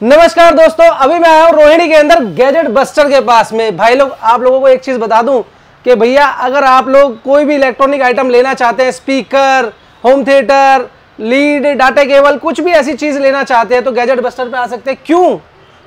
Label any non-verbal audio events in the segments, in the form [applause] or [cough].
नमस्कार दोस्तों, अभी मैं आया हूँ रोहिणी के अंदर गैजेट बस्टर के पास में। भाई लोग, आप लोगों को एक चीज़ बता दूँ कि भैया, अगर आप लोग कोई भी इलेक्ट्रॉनिक आइटम लेना चाहते हैं speaker home theatre lead data cable कुछ भी ऐसी चीज़ लेना चाहते हैं तो गैजेट बस्टर पे आ सकते हैं। क्यों?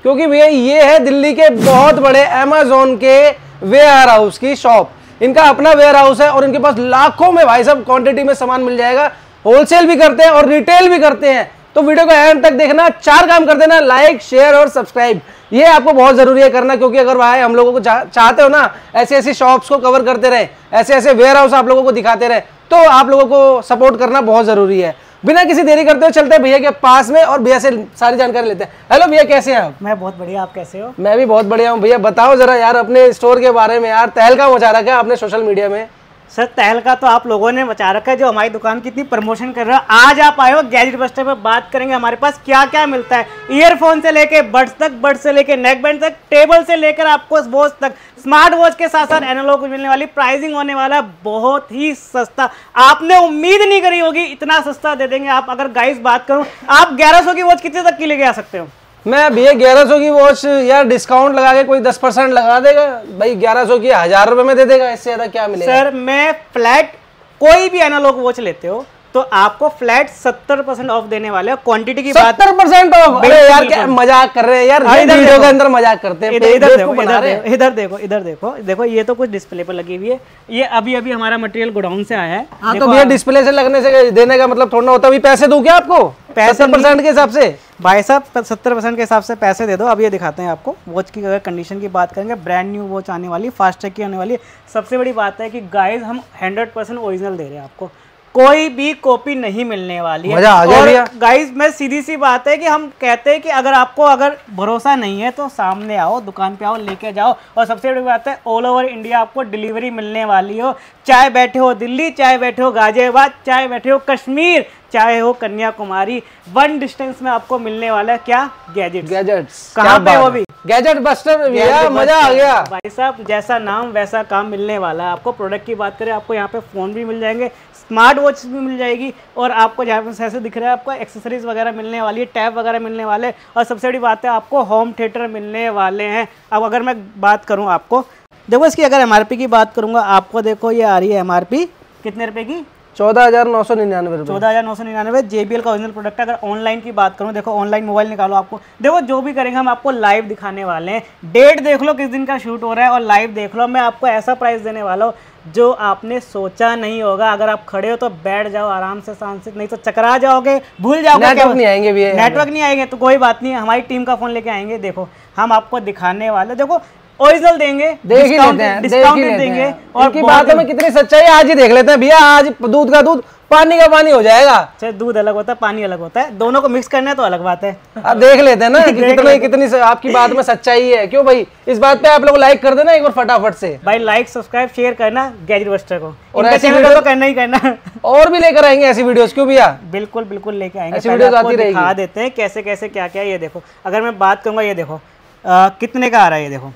क्योंकि भैया, ये है दिल्ली के बहुत बड़े अमेजोन के वेयर हाउस की शॉप इनका अपना वेयर हाउस है और इनके पास लाखों में भाई साहब क्वांटिटी में सामान मिल जाएगा। होलसेल भी करते हैं और रिटेल भी करते हैं। तो वीडियो को एंड तक देखना चार काम कर देना लाइक शेयर और सब्सक्राइब ये आपको बहुत ज़रूरी है करना क्योंकि अगर भाई हम लोगों को चाहते हो ना ऐसे ऐसी शॉप्स को कवर करते रहे ऐसे ऐसे वेयर हाउस आप लोगों को दिखाते रहे तो आप लोगों को सपोर्ट करना बहुत ज़रूरी है। बिना किसी देरी करते हुए चलते हैं भैया के पास में और भैया से सारी जानकारी लेते हैं। हेलो भैया कैसे हैं आप? मैं बहुत बढ़िया आप कैसे हो? मैं भी बहुत बढ़िया हूँ भैया। बताओ जरा यार अपने स्टोर के बारे में यार तहलका मचा रखा है आपने सोशल मीडिया में? सर, तहलका तो आप लोगों ने मचा रखा है जो हमारी दुकान की इतनी प्रमोशन कर रहा है। आज आप आए हो गैजेट बस्टर पे बात करेंगे हमारे पास क्या क्या मिलता है? ईयरफोन से लेके बड्स तक बड्स से लेके नेक बैंड तक टेबल से लेकर आपको वॉच तक स्मार्ट वॉच के साथ साथ एनालॉग मिलने वाली प्राइसिंग होने वाला, बहुत ही सस्ता। आपने उम्मीद नहीं करी होगी, इतना सस्ता दे देंगे आप। अगर गाइस बात करूँ, आप ग्यारह की वॉच कितने तक की लेके आ सकते हो? मैं भैया ग्यारह सौ की वॉच यार डिस्काउंट लगा के कोई दस परसेंट लगा देगा? भाई, ग्यारह सौ की हज़ार रुपए में दे देगा, इससे ज़्यादा क्या मिलेगा? सर, मैं फ्लैट कोई भी एनालॉग वॉच लेते हो तो आपको फ्लैट सत्तर परसेंट ऑफ़ देने वाले क्वांटिटी की बात परसेंट ऑफ़ अरे यार क्या मज़ाक कर रहे हैं यार इधर वीडियो के अंदर मज़ाक करते हैं इधर देखो इधर देखो इधर देखो देखो। ये तो कुछ डिस्प्ले पर लगी हुई है। ये अभी अभी हमारा मटेरियल गोडाउन से आया है। हाँ तो भैया डिस्प्ले से लगने से देने का मतलब थोड़ा होता पैसे दू क्या आपको? पैसे परसेंट के हिसाब से? भाई साहब सत्तर परसेंट के हिसाब से पैसे दे दो। अब ये दिखाते हैं आपको। वॉच की अगर कंडीशन की बात करेंगे ब्रांड न्यू वॉच आने वाली फास्ट ट्रैक की आने वाली। सबसे बड़ी बात है कि गाइस हम हंड्रेड परसेंट ओरिजिनल दे रहे हैं आपको। कोई भी कॉपी नहीं मिलने वाली है। और गाइस मैं सीधी सी बात है कि हम कहते हैं कि अगर आपको अगर भरोसा नहीं है तो सामने आओ दुकान पे आओ लेके जाओ। और सबसे बड़ी बात है ऑल ओवर इंडिया आपको डिलीवरी मिलने वाली हो। चाहे बैठे हो दिल्ली चाहे बैठे हो गाजियाबाद चाहे बैठे हो कश्मीर चाहे हो कन्याकुमारी वन डिस्टेंस में आपको मिलने वाला है। क्या? गैजेट गैजेट कहाँ पे वो भी? गैजेट बस्टर मज़ा आ गया। भाई साहब जैसा नाम वैसा काम मिलने वाला है। आपको प्रोडक्ट की बात करें आपको यहाँ पे फ़ोन भी मिल जाएँगे। स्मार्ट वॉच भी मिल जाएगी और आपको जहाँ पर ऐसे दिख रहा है आपको एक्सेसरीज वगैरह मिलने वाली है टैब वगैरह मिलने वाले और सबसे बड़ी बात है आपको होम थिएटर मिलने वाले हैं। अब अगर मैं बात करूँ आपको देखो इसकी अगर एमआरपी की बात करूँगा आपको देखो ये आ रही है एमआरपी कितने रुपए की? चौदह हज़ार नौ सौ निन्यानवे चौदह हज़ार नौ सौ निन्यानवे जेबीएल का ओरिजिनल प्रोडक्ट है। अगर ऑनलाइन की बात करूँ देखो ऑनलाइन मोबाइल निकालो आपको। देखो जो भी करेंगे हम आपको लाइव दिखाने वाले हैं। डेट देख लो किस दिन का शूट हो रहा है और लाइव देख लो। मैं आपको ऐसा प्राइस देने वाला हूँ जो आपने सोचा नहीं होगा अगर आप खड़े हो तो बैठ जाओ आराम से शांत नहीं तो चकरा जाओगे भूल जाओगे नेटवर्क नहीं आएँगे भी नेटवर्क नहीं आएँगे तो कोई बात नहीं हमारी टीम का फ़ोन लेके आएँगे देखो हम आपको दिखाने वाले देखो ओरिजिनल देंगे देख ही लेते हैं डिस्काउंट देंगे और की बात में कितनी सच्चाई आज ही देख लेते हैं भैया आज दूध का दूध पानी का पानी हो जाएगा। चाहे दूध अलग होता है पानी अलग होता है। दोनों को मिक्स करना है तो अलग बात है। अब देख लेते हैं ना [laughs] कि कितनी कितनी आपकी बात में सच्चाई है। क्यों भाई? इस बात पे आप लोग लाइक कर देना एक बार फटाफट से। भाई लाइक सब्सक्राइब शेयर करना गैजेट बस्टर को। और ऐसी वीडियो तो करना ही करना। और भी लेकर आएँगे ऐसी वीडियोस क्यों भैया? बिल्कुल बिल्कुल लेके आएँगे। ऐसी वीडियोस आती रहेगी। दिखा देते हैं कैसे कैसे क्या क्या ये देखो। अगर मैं बात करूँगा ये देखो। कितने का आ रहा है ये देखो।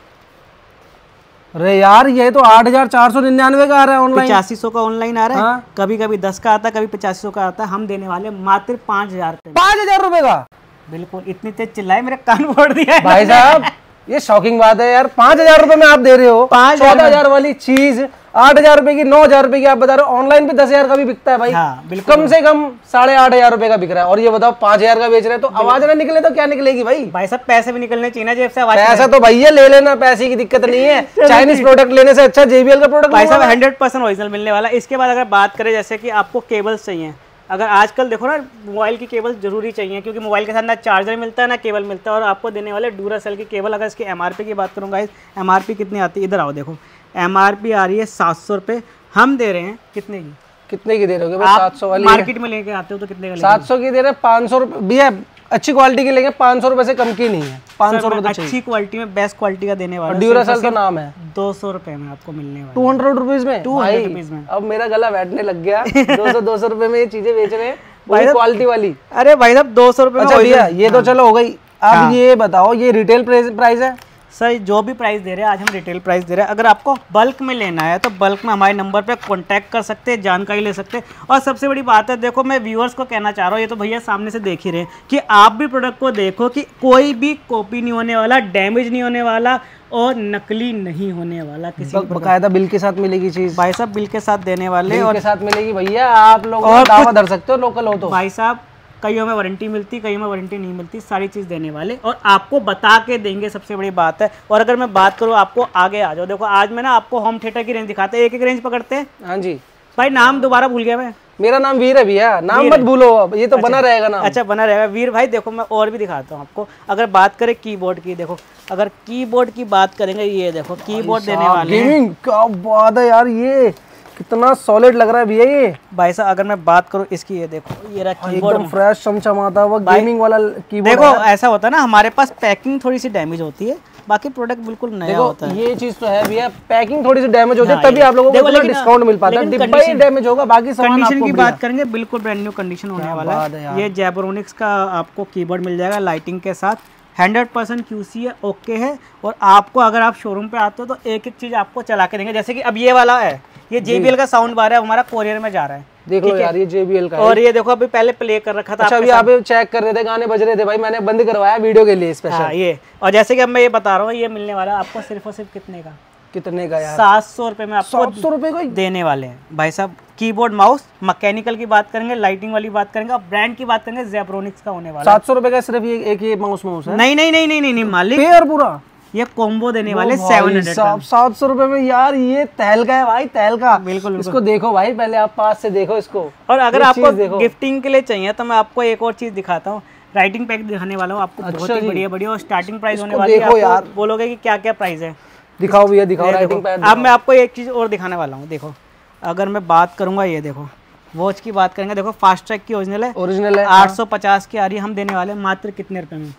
अरे यार ये तो आठ हज़ार चार सौ निन्यानवे का आ रहा है ऑनलाइन पचासी सौ का ऑनलाइन आ रहा है। हाँ? कभी कभी दस का आता है कभी पचासी सौ का आता है। हम देने वाले मात्र पाँच हज़ार पाँच हज़ार रूपए का? बिल्कुल इतनी तेज चिल्लाए मेरे कान फोड़ दिया भाई साहब ये शॉकिंग बात है यार। पाँच हज़ार रूपए में आप दे रहे हो। पाँच हज़ार वाली चीज़ आठ हज़ार रुपए की नौ हज़ार रुपए की आप बता रहे हो ऑनलाइन भी दस हज़ार का भी बिकता है भाई। हाँ, कम से कम साढ़े आठ हज़ार रुपए का बिक रहा है। और ये बताओ पाँच हज़ार का बेच रहे हैं तो आवाज़ ना निकले तो क्या निकलेगी भाई? भाई सब पैसे भी निकलने चाहिए जेब से आवाज़ पैसा तो भैया ले लेना पैसे की दिक्कत नहीं है। [laughs] चाइनीज़ प्रोडक्ट लेने से अच्छा जेबीएल का प्रोडक्ट भाई साहब हंड्रेड परसेंट ओरिजिनल मिलने वाला। इसके बाद अगर बात करें जैसे की आपको केबल्स चाहिए। अगर आजकल देखो ना मोबाइल की केबल ज़रूरी चाहिए क्योंकि मोबाइल के साथ ना चार्जर मिलता है ना केबल मिलता है और आपको देने वाले डूरा सेल की केबल अगर इसकी एमआरपी की बात करूँगा एम कितनी आती है? इधर आओ देखो। एमआरपी आ रही है सात सौ हम दे रहे हैं कितने की? कितने की दे रहे हो सात सौ वाली मार्केट में लेके आते हो तो कितने का सात सौ की दे रहे हैं पाँच सौ रुपये भैया अच्छी क्वालिटी की लेंगे पाँच सौ रुपए से कम की नहीं है। पाँच सौ रुपए अच्छी क्वालिटी में बेस्ट क्वालिटी का देने वाला ड्यूरासेल का नाम है। दो सौ रुपए में आपको मिलने वाला टू हंड्रेड रुपीज़ में? टू हंड्रेड रुपीज़ में। अब मेरा गला बैठने लग गया। [laughs] दो सौ दो सौ रुपए में ये चीज़ें बेच रहे हैं। क्वालिटी वाली। अरे भाई साहब दो सौ रुपए अच्छा भैया ये तो हाँ। चलो हो गई। अब हाँ। ये बताओ ये रिटेल प्राइस है? सर जो भी प्राइस दे रहे हैं आज हम रिटेल प्राइस दे रहे हैं। अगर आपको बल्क में लेना है तो बल्क में हमारे नंबर पे कांटेक्ट कर सकते हैं जानकारी ले सकते हैं। और सबसे बड़ी बात है देखो मैं व्यूअर्स को कहना चाह रहा हूँ ये तो भैया सामने से देख ही रहे हैं कि आप भी प्रोडक्ट को देखो कि कोई भी कॉपी नहीं होने वाला डैमेज नहीं होने वाला और नकली नहीं होने वाला किसी बकायदा बिल के साथ मिलेगी चीज़। भाई साहब बिल के साथ देने वाले और के साथ मिलेगी भैया आप लोग और दावा धर सकते हो लोकल हो तो। भाई साहब कईयों में वारंटी मिलती कईयों में वारंटी नहीं मिलती सारी चीज़ देने वाले। और आपको बता के देंगे सबसे बड़ी बात है। और अगर मैं बात करूँ आपको आगे आ जाओ। देखो आज मैं ना आपको होम थिएटर की रेंज दिखाते हैं। एक एक रेंज पकड़ते हैं? हाँ जी। भाई नाम दोबारा भूल गया मैं। मेरा नाम वीर है भैया। नाम मत भूलो अब। ये तो अच्छा, बना रहेगा नाम। अच्छा बना रहेगा। वीर भाई देखो मैं और भी दिखाता हूँ आपको। अगर बात करें कीबोर्ड की देखो अगर कीबोर्ड की बात करेंगे ये देखो कीबोर्ड देने वाले गेमिंग क्या बात है यार ये। कितना सॉलिड लग रहा है भैया ये। भाई साहब अगर मैं बात करूँ इसकी ये देखो ये रहा कीबोर्ड एकदम फ्रेश चमचमाता हुआ गेमिंग वाला कीबोर्ड देखो ऐसा होता है ना हमारे पास पैकिंग थोड़ी सी डैमेज होती है बाकी प्रोडक्ट बिल्कुल नया होता है। ये चीज़ तो है भैया पैकिंग थोड़ी सी डैमेज होती है हाँ, तभी आप लोगों को डिस्काउंट मिल पाता है। डिब्बा ही डैमेज होगा बाकी सामान कंडीशन की बात करेंगे बिल्कुल ब्रांड न्यू कंडीशन होने वाला है। है ये जैबरोनिक्स का आपको कीबोर्ड मिल जाएगा लाइटिंग के साथ। हंड्रेड परसेंट क्यू है ओके है। और आपको अगर आप शोरूम पे आते हो तो एक एक चीज़ आपको चला के देंगे। जैसे कि अब ये वाला है ये JBL का साउंड बार है हमारा कोरियर में जा रहा है। देख लो यार ये JBL का और ये देखो अभी पहले प्ले कर रखा था अच्छा अभी आप चेक कर रहे थे गाने बज रहे थे भाई मैंने बंद करवाया वीडियो के लिए स्पेशल हाँ ये। और जैसे कि अब मैं ये बता रहा हूँ ये मिलने वाला है आपको सिर्फ़ और सिर्फ़ कितने का? कितने का यार? सात सौ रुपये में आपको सात सौ रुपए का ही? देने वाले हैं। भाई साहब कीबोर्ड माउस मैकेनिकल की बात करेंगे लाइटिंग वाली बात करेंगे और ब्रांड की बात करेंगे जेब्रोनिक्स का होने वाला सात सौ रुपए का सिर्फ़ ये एक ये माउस माउस है? है नहीं नहीं नहीं नहीं नहीं नहीं मालिक। पेयर पूरा? ये कॉम्बो देने वाले सेवन हंड्रेड सात सौ रुपए में यार ये तहलका है भाई तहलका। बिल्कुल, इसको देखो भाई पहले आप पास से देखो इसको। और अगर आपको गिफ्टिंग के लिए चाहिए तो मैं आपको एक और चीज़ दिखाता हूँ। राइटिंग पैक दिखाने वाला हूँ आपको बहुत ही बढ़िया बढ़िया और स्टार्टिंग प्राइस होने वाली है। यार। बोलोगे कि क्या क्या प्राइस है? दिखाओ भैया दिखाओ राइटिंग पैड अब मैं आपको एक चीज़ और दिखाने वाला हूँ देखो। अगर मैं बात करूँगा ये देखो। वॉच की बात करेंगे देखो फास्ट ट्रैक की ओरिजिनल है। ओरिजिनल है 850 की आ रही है हम देने वाले मात्र कितने रुपए में?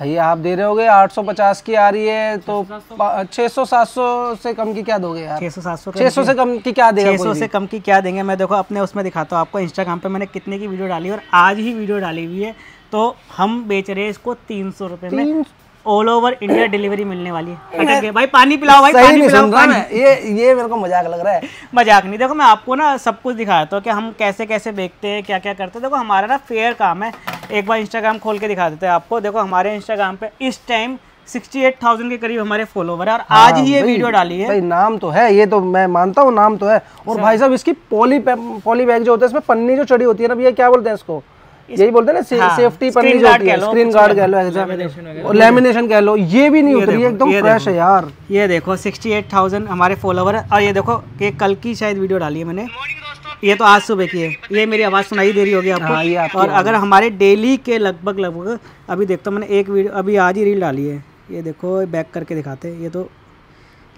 भैया आप दे रहे होगे 850 की आ रही है तो 600 700 से। कम की क्या दोगे यार? 600 700 600 से कम की क्या देगा 600 से कम की क्या देंगे? मैं देखो अपने उसमें दिखाता हूँ आपको इंस्टाग्राम पे मैंने कितने की वीडियो डाली और आज ही वीडियो डाली हुई है तो हम बेच रहे हैं इसको तीन सौ रुपये में। ऑल ओवर इंडिया डिलीवरी मिलने वाली है। भाई पानी पिलाओ भाई पानी पिलाओ पानी। ये ये मेरे को मज़ाक लग रहा है। मज़ाक नहीं। देखो मैं आपको ना सब कुछ दिखाता हूँ कि हम कैसे कैसे बेचते हैं क्या क्या करते हैं? देखो हमारा ना फेयर काम है। एक बार इंस्टाग्राम खोल के दिखा देते हैं आपको। देखो हमारे इंस्टाग्राम पे इस टाइम 68,000 के करीब हमारे फॉलोवर है और आज ही ये वीडियो डाली है। भाई नाम तो है। ये तो मैं मानता हूँ नाम तो है। और भाई साहब इसकी पॉली पॉली बैग जो होता है इसमें पन्नी जो चढ़ी होती है ना भैया क्या बोलते हैं इसको? यही बोलते हैं ना हाँ, सेफ्टी पन्नी screen जो होती है। स्क्रीन गार्ड कह लो और लेमिनेशन कह लो ये भी नहीं उतरी है एकदम फ्रेश है यार। ये देखो 68,000 हमारे फॉलोवर है। और ये देखो कि कल की शायद वीडियो डाली है मैंने। ये तो आज सुबह की है। ये मेरी आवाज़ सुनाई दे रही होगी हाँ, ये आपको आपकी और अगर हमारे डेली के लगभग लगभग अभी देखता हूँ मैंने एक वीडियो अभी आज ही रील डाली है। ये देखो बैक करके दिखाते हैं। ये तो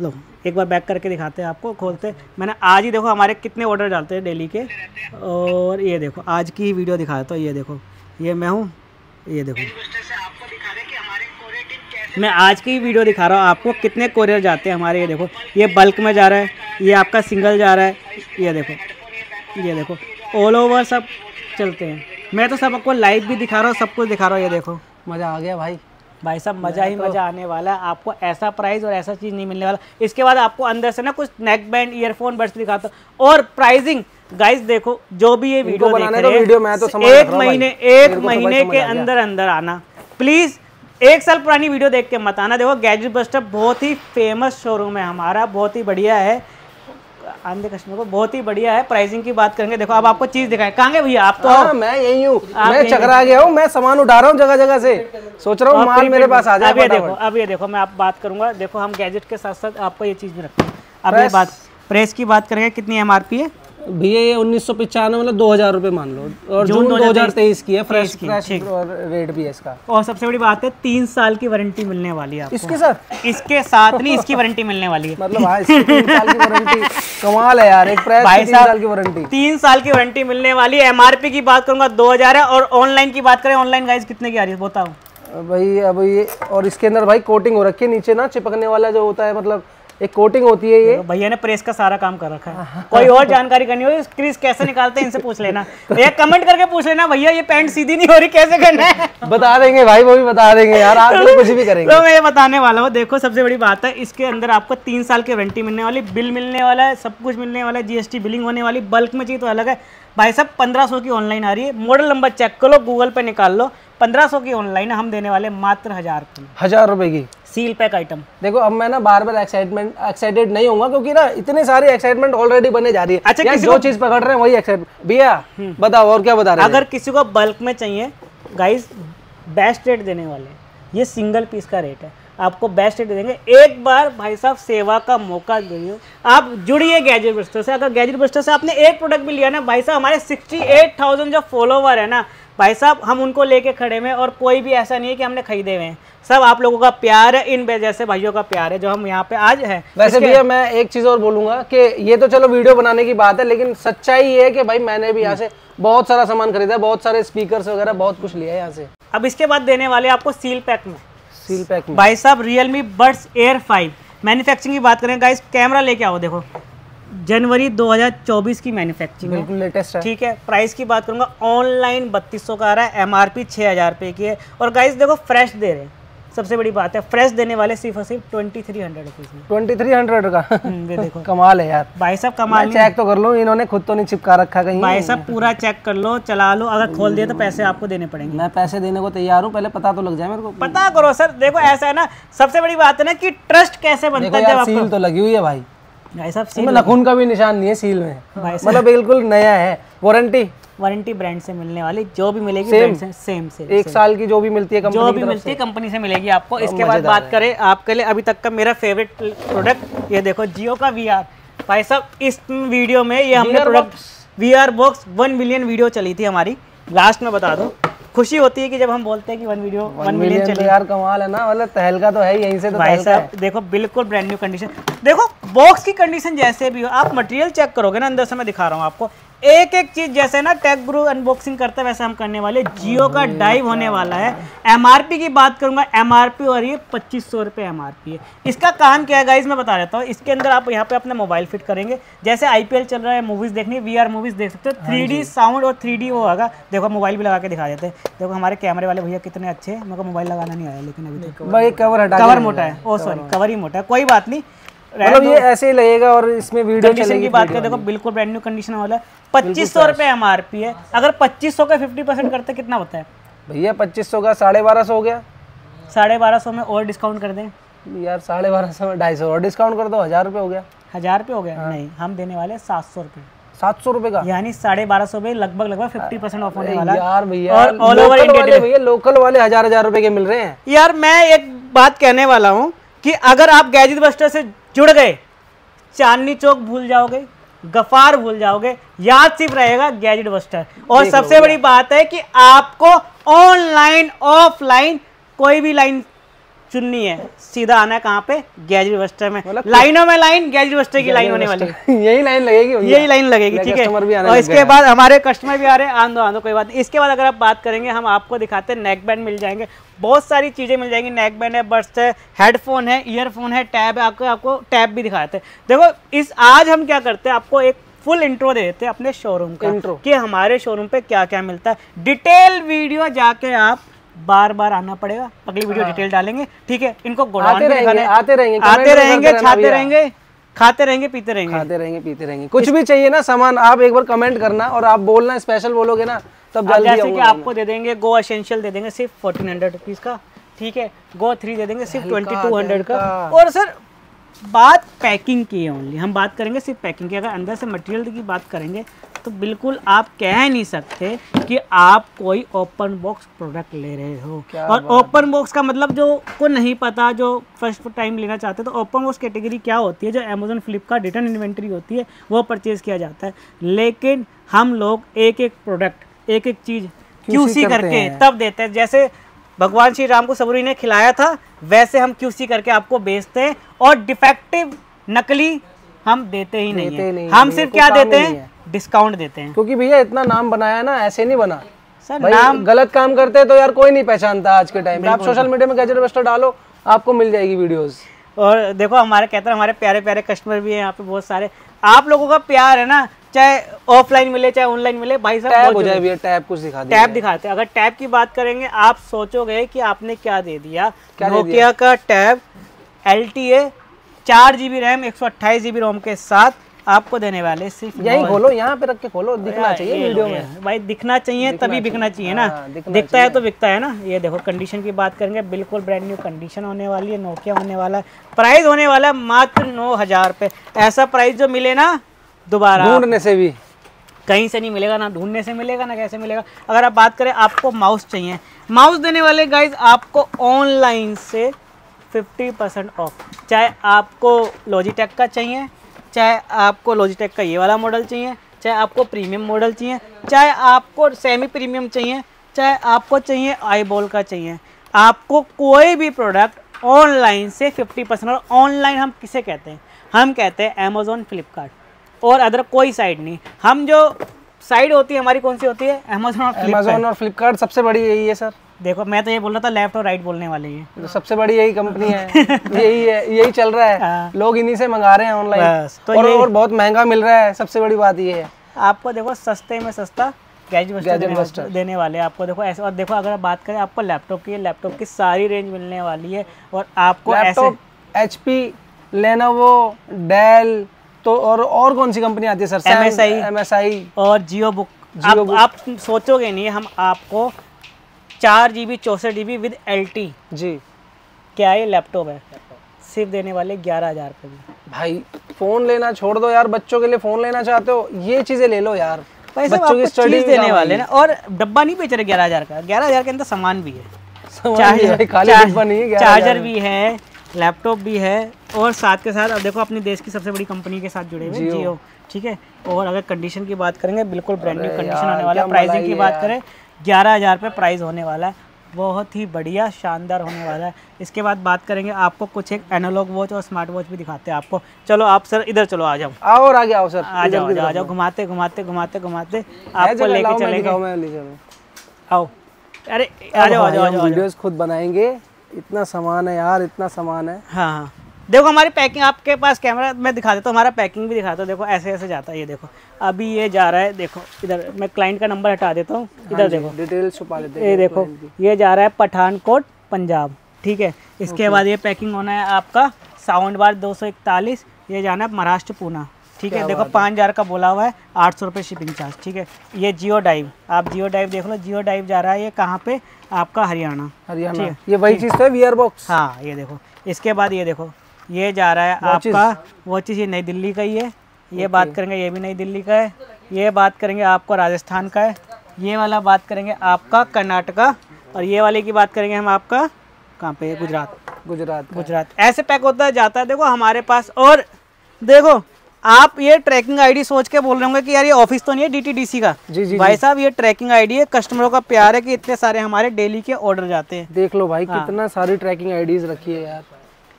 लो, एक बार बैक करके दिखाते हैं आपको, खोलते मैंने आज ही देखो हमारे कितने ऑर्डर डालते हैं डेली के। और ये देखो, आज की ही वीडियो दिखाता हूँ ये देखो। ये मैं हूँ, ये देखो। मैं आज की वीडियो दिखा रहा हूँ आपको कितने कोरियर जाते हैं हमारे, ये देखो। ये बल्क में जा रहा है, ये आपका सिंगल जा रहा है, ये देखो। ये देखो ऑल ओवर सब चलते हैं। मैं तो सब आपको लाइव भी दिखा रहा हूँ, सब कुछ दिखा रहा हूँ, ये देखो। मज़ा आ गया भाई। भाई साहब मज़ा ही तो... मज़ा आने वाला है। आपको ऐसा प्राइस और ऐसा चीज़ नहीं मिलने वाला। इसके बाद आपको अंदर से ना कुछ नेक बैंड ईयरफोन बड्स दिखाता हूँ। और प्राइसिंग गाइस देखो जो भी ये वीडियो देख बनाने रहे हैं, वीडियो, मैं तो एक महीने एक तो महीने के अंदर अंदर आना। प्लीज़ एक साल पुरानी वीडियो देख के मत आना। देखो गैजेट बस्टर बहुत ही फ़ेमस शोरूम है हमारा बहुत ही बढ़िया है। आंधे कश्मीर को बहुत ही बढ़िया है। प्राइसिंग की बात करेंगे देखो अब आपको चीज़ दिखाएँ। कहाँ गए भैया? आप तो आ, मैं यही हूँ। मैं चकरा गया हूँ मैं सामान उठा रहा हूँ जगह जगह से। सोच रहा हूँ माल मेरे पास आ जाए अब ये देखो अब ये देखो मैं आप बात करूँगा। देखो हम गैजेट के साथ साथ आपको ये चीज़ भी रखते हैं। अब ये। बात प्रेस की बात करेंगे कितनी एम है? भैया ये उन्नीस सौ पचानवे मतलब दो हज़ार रुपये मान लो और जून दो हज़ार तेईस की है फ्रेश की, फ्रेश। और रेट भी है इसका। और सबसे बड़ी बात है तीन साल की वारंटी मिलने वाली है आपको। इसके साथ? इसके साथ नहीं इसकी वारंटी मिलने वाली है। मतलब हाँ तीन साल की वारंटी। [laughs] कमाल है यार एक भाई तीन साल की वारंटी। तीन साल की वारंटी मिलने वाली है। एमआरपी की बात करूँगा दो हज़ार है और ऑनलाइन की बात करें ऑनलाइन गाइस कितने की आ रही है बताओ। भाई अब ये और इसके अंदर भाई कोटिंग हो रखी है नीचे ना चिपकने वाला जो होता है मतलब एक कोटिंग होती है ये। तो भैया ने प्रेस का सारा काम कर रखा है। कोई और जानकारी करनी हो क्रीज कैसे निकालते हैं इनसे पूछ लेना। एक कमेंट करके पूछ लेना भैया ये पैंट सीधी नहीं हो रही कैसे करना है? बता देंगे भाई वो भी बता देंगे यार आप लोग कुछ भी करेंगे। तो मैं ये बताने वाला हूँ देखो सबसे बड़ी बात है इसके अंदर आपको तीन साल की वारंटी मिलने वाली बिल मिलने वाला है सब कुछ मिलने वाला है जीएसटी बिलिंग होने वाली बल्क में चाहिए तो अलग है। भाई साहब पंद्रह सौ की ऑनलाइन आ रही है मॉडल नंबर चेक कर लो गूगल पे निकाल लो पंद्रह सौ की ऑनलाइन हम देने वाले मात्र हज़ार हज़ार रुपए की। सील पैक आइटम देखो अब मैं ना बार बार एक्साइटमेंट एक्साइटेड नहीं होऊँगा क्योंकि ना इतने सारे एक्साइटमेंट ऑलरेडी बने जा रही है। अच्छा, किसी जो चीज़ पकड़ रहे हैं वही एक्साइटमेंट भैया बताओ और क्या बता रहे अगर किसी को बल्क में चाहिए गाइस बेस्ट रेट देने वाले ये सिंगल पीस का रेट है। आपको बेस्ट रेट देंगे। एक बार भाई साहब सेवा का मौका दीजिए आप जुड़िए गैजेट बस्टर से। अगर गैजेट बस्टर से आपने एक प्रोडक्ट भी लिया ना भाई साहब हमारे 68,000 जो फॉलोवर है ना भाई साहब हम उनको लेके खड़े हुए हैं और कोई भी ऐसा नहीं है कि हमने खरीदे हुए हैं। सब आप लोगों का प्यार है इन जैसे भाइयों का प्यार है जो हम यहाँ पे आज हैं। वैसे भैया मैं एक चीज़ और बोलूँगा कि ये तो चलो वीडियो बनाने की बात है लेकिन सच्चाई ये है कि भाई मैंने भी यहाँ से बहुत सारा सामान खरीदा है बहुत सारे स्पीकर्स वगैरह बहुत कुछ लिया है यहाँ से। अब इसके बाद देने वाले आपको सील पैक में। सील पैक में। भाई साहब Realme Buds Air five manufacturing की बात करें गाइस कैमरा लेके आओ देखो। जनवरी 2024 की मैन्युफैक्चरिंग बिल्कुल लेटेस्ट है। ठीक है प्राइस की बात करूँगा ऑनलाइन बत्तीस सौ का आ रहा है एम आर पी छः हज़ार रुपये की है। और गाइस देखो फ्रेश दे रहे हैं। सबसे बड़ी बात है फ्रेश देने वाले सिर्फ़ और सिर्फ़ twenty three hundred rupees twenty three hundred का। हम्म, देखो। [laughs] कमाल है यार। भाई साहब कमाल चेक तो कर लो इन्होंने खुद तो नहीं चिपका रखा कहीं। भाई साहब पूरा चेक कर लो चला लो अगर खोल दिया तो पैसे आपको देने पड़ेंगे। मैं पैसे देने को तैयार हूँ पहले पता तो लग जाए मेरे को। पता करो सर देखो ऐसा है ना सबसे बड़ी बात है ना कि ट्रस्ट कैसे बनता है तो लगी हुई है भाई। भाई साहब नखून का भी निशान नहीं है सील में। मतलब बिल्कुल नया है। वारंटी वारंटी ब्रांड से मिलने वाली जो भी मिलेगी ब्रांड से सेम से एक सेम। साल की जो भी मिलती है जो भी मिलती है कंपनी से मिलेगी आपको। इसके बाद बात करें आपके लिए अभी तक का मेरा फेवरेट प्रोडक्ट ये देखो जियो का वीआर भाई साहब इस वीडियो में ये हमने product V R box one million video चली थी हमारी। लास्ट में बता दो। खुशी होती है कि जब हम बोलते हैं कि वन वीडियो वन मिलियन तो यार कमाल है ना मतलब तहलका तो है ही, यहीं से तो भाई साहब देखो बिल्कुल ब्रांड न्यू कंडीशन देखो बॉक्स की कंडीशन जैसे भी हो आप मटेरियल चेक करोगे ना अंदर से मैं दिखा रहा हूँ आपको। एक एक चीज़ जैसे ना टेक गुरु अनबॉक्सिंग करते हैं वैसे हम करने वाले। जियो का डाइव होने वाला है। एमआरपी की बात करूँगा एमआरपी और ये पच्चीस सौ रुपये एमआरपी है। इसका काम क्या है गाइज़ मैं बता देता हूँ। इसके अंदर आप यहाँ पे अपना मोबाइल फिट करेंगे। जैसे आईपीएल चल रहा है मूवीज़ देखनी वी आर मूवीज़ देख सकते हो। थ्री साउंड और थ्री वो होगा। देखो मोबाइल भी लगा के दिखा देते हैं। देखो हमारे कैमरे वाले भैया कितने अच्छे हैं। मेरे को मोबाइल लगाना नहीं आया लेकिन अभी कवर कवर मोटा है। ओ सॉरी कवर ही मोटा है। कोई बात नहीं। मतलब ये ऐसे ही लगेगा और इसमें वीडियो कंडीशन की बात करें देखो बिल्कुल ब्रांड न्यू कंडीशन वाला है। पच्चीस सौ रुपये एम है। अगर पच्चीस सौ का फिफ्टी परसेंट करते कितना होता है? भैया पच्चीस सौ का साढ़े बारह सौ हो गया। साढ़े बारह सौ में और डिस्काउंट कर दें। यार साढ़े बारह सौ में ढाई सौ और डिस्काउंट कर दो हज़ार रुपये हो गया। हज़ार रुपये हो गया? नहीं हम देने वाले सात सौ रुपये सात सौ रुपये का? यानी साढ़े बारह सौ में लगभग लगभग फिफ्टी परसेंट ऑफ़ होने वाला यार भैया और over लोकल वाले भैया लोकल वाले हज़ार हज़ार रुपए के मिल रहे हैं। यार मैं एक बात कहने वाला हूँ कि अगर आप गैजेट बस्टर से जुड़ गए। चांदनी चौक भूल जाओगे गफार भूल जाओगे याद सिर्फ़ रहेगा गैजेट बस्टर। और सबसे बड़ी बात है कि आपको ऑनलाइन ऑफलाइन कोई भी लाइन चुननी है। सीधा आना है कहाँ पे? गैजेट बस्टर में। लाइनों में लाइन गैजेट बस्टर की लाइन होने वाली है। [laughs] यही लाइन लगेगी यही लाइन लगेगी ठीक है। और इसके बाद हमारे कस्टमर भी आ रहे हैं। आंदो आंदो कोई बात नहीं। इसके बाद अगर आप बात करेंगे हम आपको दिखाते हैं नेक बैंड मिल जाएँगे। बहुत सारी चीज़ें मिल जाएँगी। नेक बैंड है बर्ड्स है हेडफोन है ईयरफोन है टैब है आपको आपको टैब भी दिखाते हैं। देखो इस आज हम क्या करते हैं आपको एक फुल इंट्रो दे देते हैं अपने शोरूम का Intro। कि हमारे शोरूम पे क्या क्या मिलता है। डिटेल वीडियो जाके आप बार बार आना पड़ेगा। अगली वीडियो डिटेल डालेंगे। ठीक है इनको गोडाउन आते रहेंगे, आते रहेंगे, आते रहेंगे छाते रहेंगे। खाते रहेंगे पीते रहेंगे। खाते रहेंगे पीते रहेंगे। कुछ भी चाहिए ना सामान आप एक बार कमेंट करना और आप बोलना स्पेशल बोलोगे ना तब जल्दी जैसे कि आपको दे देंगे गो असेंशियल दे देंगे सिर्फ़ फोर्टीन हंड्रेड रुपीज़ का। ठीक है गो थ्री दे देंगे सिर्फ़ ट्वेंटी टू हंड्रेड का। और सर बात पैकिंग की है ओनली हम बात करेंगे सिर्फ़ पैकिंग की। अगर अंदर से मटेरियल की बात करेंगे तो बिल्कुल आप कह नहीं सकते कि आप कोई ओपन बॉक्स प्रोडक्ट ले रहे हो। और ओपन बॉक्स का मतलब जो को नहीं पता जो फ़र्स्ट टाइम लेना चाहते हैं तो ओपन बॉक्स कैटेगरी क्या होती है? जो अमेजोन फ्लिपकार्ट रिटर्न इन्वेंट्री होती है वो परचेज किया जाता है। लेकिन हम लोग एक एक प्रोडक्ट एक एक चीज़ क्यूसी करके तब देते हैं। जैसे भगवान श्री राम को सबरी ने खिलाया था वैसे हम क्यूसी करके आपको बेचते हैं और डिफेक्टिव नकली हम देते ही नहीं देते है। नहीं हम सिर्फ़ क्या देते हैं? डिस्काउंट देते हैं। क्योंकि भैया इतना नाम बनाया ना ऐसे नहीं बना। सर नाम गलत काम करते हैं तो यार कोई नहीं पहचानता आज के टाइम आप सोशल मीडिया में गैजेट बस्टर डालो आपको मिल जाएगी वीडियोस और देखो हमारे कहते हैं हमारे प्यारे प्यारे कस्टमर भी हैं यहाँ पे बहुत सारे। आप लोगों का प्यार है ना चाहे ऑफलाइन मिले चाहे ऑनलाइन मिले भाई साहब टैब हो जाए भैया टैब कुछ दिखा दीजिए। टैब दिखाते हैं। अगर टैब की बात करेंगे आप सोचोगे कि आपने क्या दे दिया? नोकिया का टैब एल टी ए चार जी बी रैम एक सौ अट्ठाईस जी बी रोम के साथ आपको देने वाले सिर्फ़ यही खोलो यहाँ पे रख के खोलो दिखना चाहिए वीडियो में। भाई दिखना चाहिए तभी बिकना चाहिए ना। हाँ, दिखता है तो बिकता है ना। ये देखो कंडीशन की बात करेंगे बिल्कुल ब्रांड न्यू कंडीशन होने वाली है नोकिया होने वाला है। प्राइस होने वाला है मात्र नौ हज़ार रुपये ऐसा प्राइस जो मिले ना दोबारा ढूँढने से भी। कहीं से नहीं मिलेगा ना ढूँढने से मिलेगा ना कैसे मिलेगा। अगर आप बात करें आपको माउस चाहिए। माउस देने वाले गाइज़ आपको ऑनलाइन से 50 परसेंट ऑफ़ चाहे आपको लॉजिटेक का चाहिए चाहे आपको लॉजिटेक का ये वाला मॉडल चाहिए चाहे आपको प्रीमियम मॉडल चाहिए चाहे आपको सेमी प्रीमियम चाहिए चाहे आपको चाहिए आई बॉल का चाहिए। आपको कोई भी प्रोडक्ट ऑनलाइन से 50 परसेंट और ऑनलाइन हम किसे कहते हैं? हम कहते हैं अमेजोन फ्लिपकार्ट और अदर कोई साइड नहीं। हम जो साइड होती है हमारी कौन सी होती है? अमेजोन और अमेजोन और फ्लिपकार्ट सबसे बड़ी यही है सर। देखो मैं तो ये बोल रहा था लेफ़्ट और राइट बोलने वाले ही। हैं तो सबसे बड़ी यही कंपनी है। [laughs] यही है यही चल रहा है। हाँ। लोग इन्हीं से मंगा रहे हैं ऑनलाइन तो और, और बहुत महँगा मिल रहा है सबसे बड़ी बात ये है। आपको देखो सस्ते में सस्ता गैजेट देने, वाले आपको देखो ऐसे और देखो अगर आप बात करें आपको लैपटॉप की लैपटॉप की सारी रेंज मिलने वाली है। और आपको एच पी लेनोवो डेल तो और और कौन सी कंपनी आती है sir MSI M S I और जियो बुक आप, book। आप सोचोगे नहीं हम आपको चार जी बी चौंसठ G B with L T G. क्या ये लैपटॉप है? सिर्फ़ देने वाले ग्यारह हज़ार रुपये भाई फ़ोन लेना छोड़ दो यार बच्चों के लिए फ़ोन लेना चाहते हो ये चीज़ें ले लो यार। बच्चों की आपको स्टडी देने वाले ना और डब्बा नहीं बेच रहे ग्यारह हज़ार का ग्यारह हज़ार के अंदर सामान भी है। चार्जर खाली चार- डिब्बा नहीं 11,000 चार्जर भी है लैपटॉप भी है और साथ के साथ अब देखो अपने देश की सबसे बड़ी कंपनी के साथ जुड़े हुए हैं, जियो। ठीक है? और अगर कंडीशन की बात करेंगे बिल्कुल ब्रांड न्यू कंडीशन होने वाला है। प्राइसिंग की बात करें ग्यारह हज़ार रुपये प्राइस होने वाला है। बहुत ही बढ़िया शानदार होने वाला है। इसके बाद बात करेंगे आपको कुछ एक एनालॉग वॉच और स्मार्ट वॉच भी दिखाते हैं आपको। चलो आप सर इधर चलो आ जाओ। आओ और आगे आओ सर आ जाओ आ जाओ घुमाते घुमाते घुमाते घुमाते। आपको लेके चलेंगे। आओ। अरे आ जाओ आ जाओ आ जाओ। वीडियोस खुद बनाएँगे। इतना सामान है यार इतना सामान है। हाँ हाँ। देखो हमारी पैकिंग आपके पास कैमरा मैं दिखा देता हूँ हमारा पैकिंग भी दिखाता हूँ। देखो ऐसे ऐसे जाता है ये देखो। अभी ये जा रहा है देखो इधर मैं क्लाइंट का नंबर हटा देता हूँ। इधर देखो। डिटेल्स छुपा देते हैं ये देखो ये जा रहा है पठानकोट पंजाब ठीक है? इसके बाद ये पैकिंग होना है आपका साउंड बार दो सौ इकतालीस ये जाना है महाराष्ट्र पूना ठीक है देखो पाँच हज़ार का बोला हुआ है आठ सौ रुपये शिपिंग चार्ज ठीक है। ये जियो डाइव आप जियो डाइव देख लो जियो डाइव जा रहा है ये कहाँ पे? आपका हरियाणा हरियाणा। ये वही चीज़ तो है वीआर बॉक्स हाँ ये देखो। इसके बाद ये देखो ये जा रहा है आपका वो चीज़ ये नई दिल्ली का ही है। ये बात करेंगे ये भी नई दिल्ली का है। ये बात करेंगे आपको राजस्थान का है। ये वाला बात करेंगे आपका कर्नाटका और ये वाले की बात करेंगे हम आपका कहाँ पे गुजरात। गुजरात गुजरात। ऐसे पैक होता है जाता है देखो हमारे पास। और देखो आप ये ट्रैकिंग आईडी सोच के बोल रहे होंगे कि यार ये ऑफ़िस तो नहीं है डीटीडीसी का। जी जी भाई साहब ये ट्रैकिंग आईडी है कस्टमरों का प्यार है कि इतने सारे हमारे डेली के ऑर्डर जाते हैं। देख लो भाई हाँ। कितना सारी ट्रैकिंग आईडीज रखी है यार।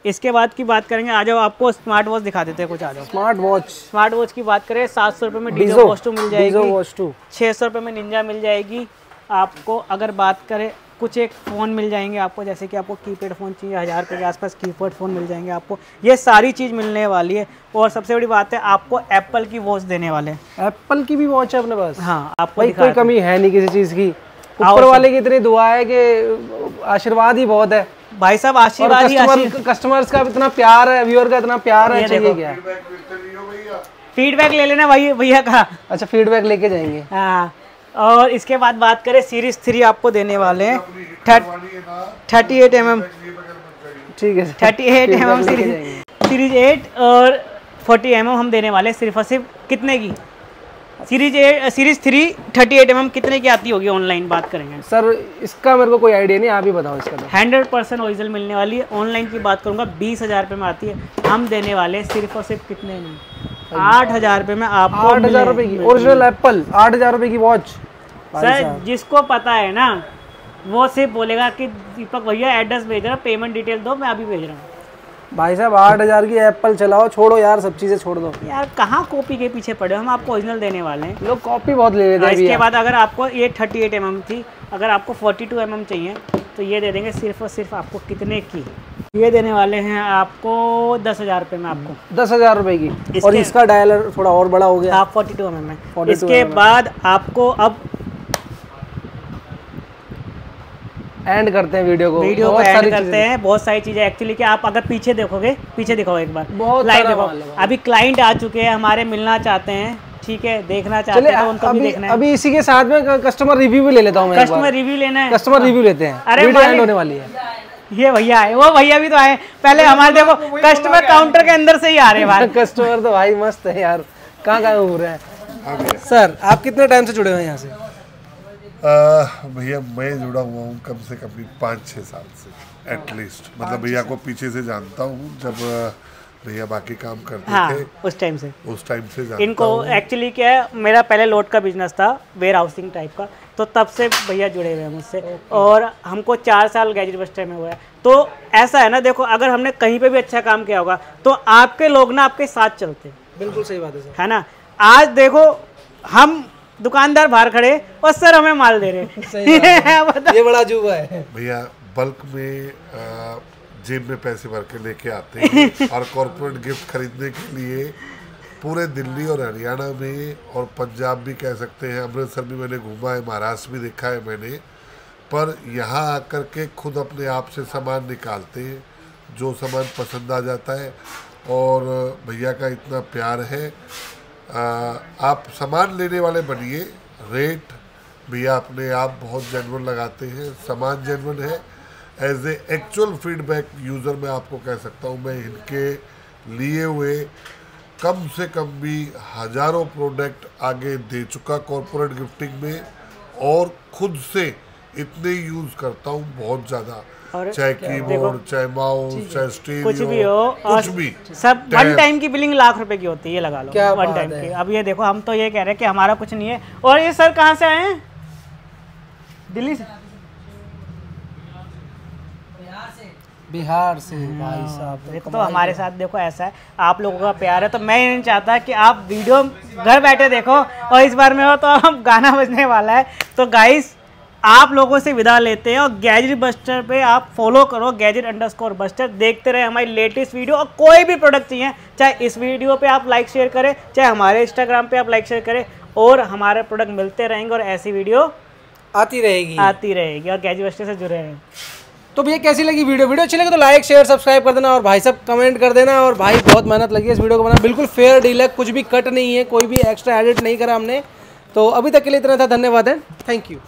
इसके बाद की बात करेंगे आ जाओ आपको स्मार्ट वॉच दिखा देते हैं कुछ आ जाओ स्मार्ट वॉच स्मार्ट वॉच की बात करें सात सौ रुपये में डीजो वॉच टू मिल जाएगी। वॉच टू छः सौ रुपये में निंजा मिल जाएगी। आपको अगर बात करें कुछ एक फ़ोन मिल जाएँगे आपको जैसे कि आपको कीपैड फ़ोन चाहिए हज़ार रुपये के आसपास कीपैड फ़ोन मिल जाएँगे आपको। ये सारी चीज़ मिलने वाली है और सबसे बड़ी बात है आपको एप्पल की वॉच देने वाले हैं। एप्पल की भी वॉच है अपने पास? हाँ आपको भाई कोई कमी है नहीं किसी चीज़ की। ऊपर वाले की इतनी दुआ है कि आशीर्वाद ही बहुत है। भाई साहब आशीर्वाद ही कस्टमर कस्टमर्स का इतना प्यार है व्यूअर का इतना प्यार है चाहिए क्या? फीडबैक ले लेना भाई भैया का। अच्छा फीडबैक लेके जाएँगे। हाँ। और इसके बाद बात करें सीरीज़ थ्री आपको देने वाले हैं। थर्टी एट एम एम ठीक है। Thirty eight M M series series eight और फोर्टी एम एम हम देने वाले हैं सिर्फ़ और सिर्फ़ कितने की? Series eight series three thirty eight M M कितने की आती होगी ऑनलाइन बात करेंगे। सर इसका मेरे को कोई आइडिया नहीं आप ही बताओ इसका हंड्रेड परसेंट ओरिजिनल मिलने वाली है। ऑनलाइन की बात करूँगा बीस हज़ार रुपये में आती है। हम देने वाले हैं सिर्फ़ और सिर्फ़ कितने में? आठ हज़ार रुपये में आपको आठ हज़ार रुपए की ओरिजिनल एप्पल आठ हज़ार रुपए की वॉच सर जिसको पता है ना वो सिर्फ़ बोलेगा कि दीपक भैया एड्रेस भेज रहा पेमेंट डिटेल दो मैं अभी भेज रहा हूँ। भाई साहब आठ हज़ार की एप्पल चलाओ छोड़ो यार सब चीज़ें छोड़ दो। यार कहाँ कॉपी के पीछे पड़े हो? हम आपको ओरिजिनल देने वाले हैं। लोग कॉपी बहुत ले लेते हैं इसके बाद अगर आपको ये थर्टी एट एम एम थी अगर आपको फोर्टी टू एम एम चाहिए तो ये दे देंगे सिर्फ़ और सिर्फ़ आपको कितने की। ये देने वाले हैं आपको दस हज़ार रुपये में आपको। दस हज़ार रुपए की। और इसका डायलर थोड़ा और बड़ा हो गया। आप फोर्टी टू एम 42 इसके बाद आपको अब एंड करते हैं वीडियो को। वीडियो को सारी करते हैं बहुत सारी चीज़ें। एक्चुअली कि आप अगर पीछे देखोगे पीछे दिखाओ एक बार। बहुत लाइव देखो। अभी क्लाइंट आ चुके हैं हमारे मिलना चाहते हैं। ठीक है देखना चाहते हैं तो उनको भी देखना है। अभी इसी के साथ में कस्टमर रिव्यू भी ले लेता हूँ। कस्टमर रिव्यू लेना है। कस्टमर रिव्यू लेते हैं। अरे एंड होने वाली है। ये भैया आए वो भैया भी तो आए। पहले हमारे देखो कस्टमर काउंटर के अंदर से ही आ रहे हैं कस्टमर तो भाई मस्त है यार। कहाँ कहाँ घूम रहे हैं? सर आप कितने टाइम से जुड़े हुए हैं यहाँ से? भैया मैं जुड़ा हुआ हूँ कम से कम भी पाँच छः साल से एटलीस्ट मतलब भैया को पीछे से जानता हूँ। जब भैया बाकी काम करते हाँ थे। उस टाइम से। उस टाइम से इनको एक्चुअली क्या है मेरा पहले लोड का बिज़नेस था वेयर हाउसिंग टाइप का। तो तब से भैया जुड़े हुए हैं मुझसे। और हमको चार साल गैजेट बस्टर में हुआ है। तो ऐसा है ना देखो अगर हमने कहीं पे भी अच्छा काम किया होगा तो आपके लोग ना आपके साथ चलते। हैं बिल्कुल सही बात है सर। है ना? आज देखो हम दुकानदार बाहर खड़े और सर हमें माल दे रहे हैं। [laughs] ये बड़ा जुबा है। भैया बल्क में जेब में पैसे भर के लेके आते हैं [laughs] और कॉरपोरेट गिफ्ट खरीदने के लिए पूरे दिल्ली और हरियाणा में और पंजाब भी कह सकते हैं अमृतसर भी मैंने घूमा है महाराष्ट्र भी देखा है मैंने पर यहाँ आकर के खुद अपने आप से सामान निकालते हैं जो सामान पसंद आ जाता है। और भैया का इतना प्यार है आ, आप सामान लेने वाले बनिए रेट भैया अपने आप बहुत जेनवन लगाते हैं सामान जेनवन है as a actual feedback user मैं आपको कह सकता हूँ मैं इनके लिए हुए कम से कम भी हज़ारों प्रोडक्ट आगे दे चुका कॉरपोरेट गिफ्टिंग में और खुद से इतने यूज़ करता हूँ बहुत ज़्यादा। चाहे कीबोर्ड चाहे माउस चाहे स्टीरियो कुछ भी हो कुछ भी। सब वन टाइम की बिलिंग लाख रुपए की होती है ये लगा लो क्या वन टाइम की। अब ये देखो हम तो ये कह रहे हैं कि हमारा कुछ नहीं है। और ये सर कहाँ से आए हैं? दिल्ली से? बिहार से भाई साहब देखो तो हमारे साथ देखो ऐसा है आप लोगों का प्यार है तो मैं नहीं चाहता कि आप वीडियो घर बैठे देखो और इस बार में हो तो अब गाना बजने वाला है। तो गाइस आप लोगों से विदा लेते हैं और गैजेट बस्टर पे आप फॉलो करो गैजेट अंडरस्कोर बस्टर देखते रहे हमारी लेटेस्ट वीडियो और कोई भी प्रोडक्ट चाहिए चाहे इस वीडियो पे आप लाइक शेयर करें चाहे हमारे इंस्टाग्राम पे आप लाइक शेयर करें और हमारे प्रोडक्ट मिलते रहेंगे और ऐसी वीडियो आती रहेगी। आती रहेगी और गैजेट बस्टर से जुड़े रहें। तो भैया, कैसी लगी वीडियो? वीडियो अच्छी लगी तो लाइक शेयर सब्सक्राइब कर देना और भाई सब कमेंट कर देना और भाई बहुत मेहनत लगी इस वीडियो को बनाना बिल्कुल फेयर डील है, कुछ भी कट नहीं है, कोई भी एक्स्ट्रा एडिट नहीं करा हमने। तो अभी तक के लिए इतना था, धन्यवाद है। Thank you